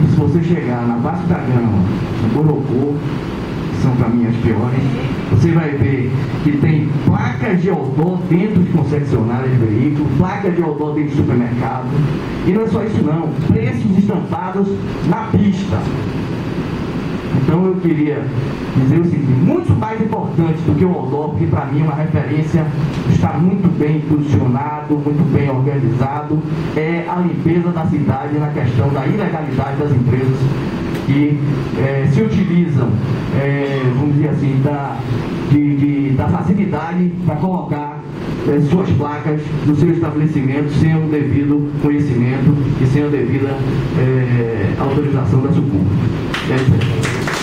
se você chegar na Vasco da Gama, no Borocô, que são para mim as piores, você vai ver que tem placas de outdoor dentro de concessionárias de veículos, placas de outdoor dentro de supermercado. E não é só isso não, preços estampados na pista. Então eu queria dizer o seguinte, muito mais importante do que o outdoor, porque para mim é uma referência, está muito bem posicionado, muito bem organizado, é a limpeza da cidade na questão da ilegalidade das empresas que eh, se utilizam, eh, vamos dizer assim, da, de, de, da facilidade para colocar eh, suas placas no seu estabelecimento sem o devido conhecimento e sem a devida autorização da SUCUM. É isso aí.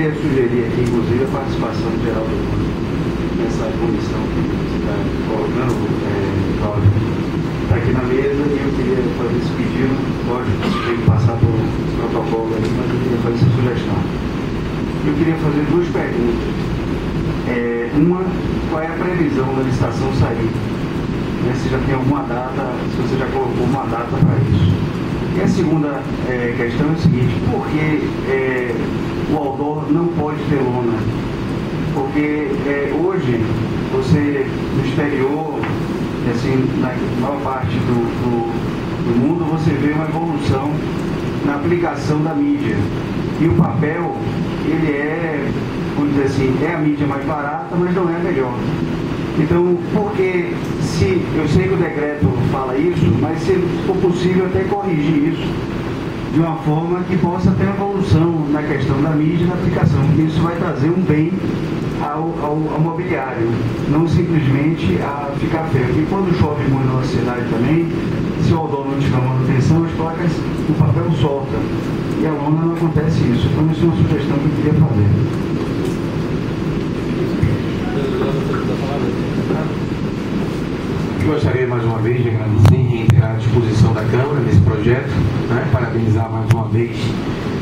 Queria sugerir aqui, inclusive, a participação do Geraldo Júnior nessa comissão que está colocando, é, está aqui na mesa e eu queria fazer esse pedido, lógico, tem que passar por protocolo aí, mas eu queria fazer essa sugestão. Eu queria fazer duas perguntas. É, uma, qual é a previsão da licitação sair? né, se já tem alguma data, se você já colocou uma data para isso. E a segunda é, questão é o seguinte, por que é, não pode ter lona? Porque é, hoje, você no exterior, assim, na maior parte do, do, do mundo, você vê uma evolução na aplicação da mídia. E o papel, ele é, vamos dizer assim, é a mídia mais barata, mas não é a melhor. Então, porque se eu sei que o decreto fala isso, mas se for possível até corrigir isso de uma forma que possa ter evolução na questão da mídia e da aplicação, isso vai trazer um bem ao, ao, ao mobiliário, não simplesmente a ficar feio. E quando chove muito na nossa cidade também, se o aldol não tiver manutenção, as placas, o papel solta. E a lona não acontece isso. Então isso é uma sugestão que eu queria fazer. Gostaria mais uma vez de agradecer e reiterar a disposição da Câmara nesse projeto, né? parabenizar mais uma vez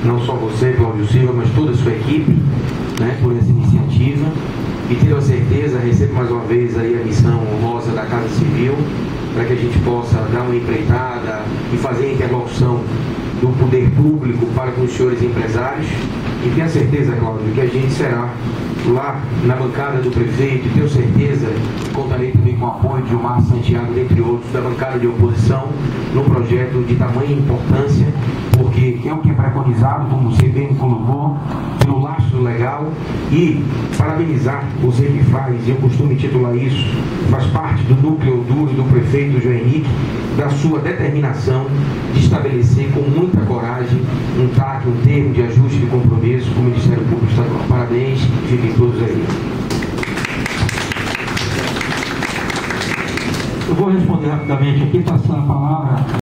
não só você, Cláudio Silva, mas toda a sua equipe né? por essa iniciativa e tenho a certeza, recebo mais uma vez aí a missão honrosa da Casa Civil para que a gente possa dar uma empreitada e fazer a interlocução do poder público para com os senhores empresários. E tenho a certeza, Cláudio, que a gente será lá na bancada do prefeito. E tenho certeza contarei também com o apoio de Gilmar Santiago, dentre outros, da bancada de oposição, num projeto de tamanha importância, porque é o que é preconizado, como você bem colocou, e parabenizar você que faz, e eu costumo titular isso, faz parte do núcleo duro do prefeito João Henrique, da sua determinação de estabelecer com muita coragem um TAC, um termo de ajuste de compromisso com o Ministério Público Estadual. Parabéns, fiquem todos aí. Eu vou responder rapidamente aqui, passando a palavra